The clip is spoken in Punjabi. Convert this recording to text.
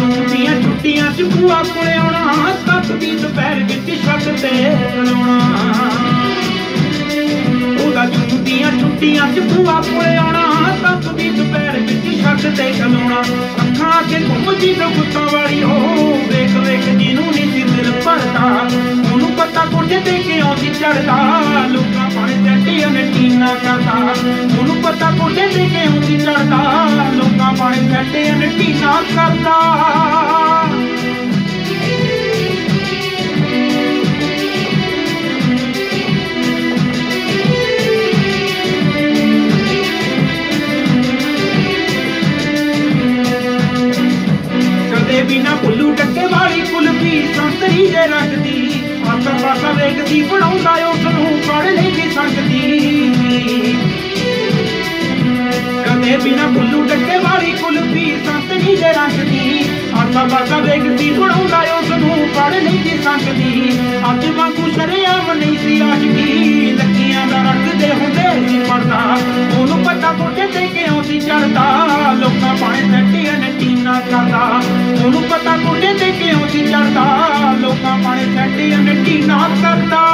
ਛੁੱਟੀਆਂ ਚ ਭੂਆ ਕੋਲੇ ਆਉਣਾ, ਸੱਤ ਦੀ ਦੁਪਹਿਰ ਵਿੱਚ ਛੱਤ ਤੇ ਲਾਉਣਾ ਉਹਦਾ ਜੂਨ ਦੀਆਂ ਛੁੱਟੀਆਂ ਚ ਭੂਆ ਕੋਲੇ ਆਉਣਾ, ਸੱਤ ਦੀ ਦੁਪਹਿਰ ਵਿੱਚ ਛੱਤ ਤੇ ਖਲੋਣਾ। ਅੱਖਾਂ ਅੱਗੇ ਘੁੰਮਦੀ ਤੇ ਗੁੱਤਾਂ ਵਾਲੀ ਹੋ, ਵੇਖ ਵੇਖ ਜਿਹਨੂੰ ਨਹੀਂ ਸੀ ਦਿਲ ਭਰਦਾ। ਉਹਨੂੰ ਪਤਾ ਕੋਠੇ ਤੇ ਕਿਉਂ ਸੀ ਚੜਦਾ ਲੋਕਾਂ ਪਾਣੇ ਟੱਟੀਆਂ ਨੇ ਟੀਨਾ ਕਰਦਾ। ਉਹਨੂੰ ਪਤਾ ਕੋਠੇ ਤੇ ਕਿਉਂ ਸੀ ਚੜਦਾ ਨੇ ਕਰਦਾ। ਕਦੇ ਵੀ ਨਾ ਭੁੱਲੂ ਟੱਕੇ ਵਾਲੀ ਕੁਲਫੀ ਸੰਤਰੀ ਦੇ ਰੰਗ ਦੀ, ਆਸਾ ਪਾਸਾ ਵੇਖਦੀ, ਬਣਾਉਂਦਾ ਉਸ ਨੂੰ ਪੜ ਲੈਂਦੀ ਸੰਗਦੀ ਕਦੇ ਵੀ ਨਾ ਭੁੱਲੂ ਟੱਕੇ ਵਾਲੀ ਕੁਲਫੀ ਸੰਤਰੀ ਦੇ ਰੰਗ ਦੀ ਆਸਾ ਪਾਸਾ ਵੇਖਦੀ, ਬਣਾਉਂਦਾ ਉਸ ਨੂੰ ਪੜ ਲੈਂਦੀ ਸੰਗਦੀ। ਅੱਜ ਵਾਂਗੂ ਸ਼ਰਿਆਮ ਨਹੀਂ ਸੀ ਆਸ਼ਕੀ। ਲੱਕੀਆਂ ਦਾ ਰੱਖਦੇ ਹੁੰਦੇ ਸੀ ਪੜਦਾ ਉਹਨੂੰ ਪਤਾ ਕੋਠੇ ਤੇ ਕਿਉਂ ਸੀ ਚੜਦਾ ਲੋਕਾਂ ਪਾਣੇ ਸੱਟੀਆਂ ਨੇ ਟੀਨਾ ਕਰਦਾ। ਉਹਨੂੰ ਪਤਾ ਕੋਠੇ ਤੇ ਕਿਉਂ ਸੀ ਚੜਦਾ ਲੋਕਾਂ ਪਾਣੇ ਸੱਟੀਆਂ ਨੇ ਟੀਨਾ ਕਰਦਾ।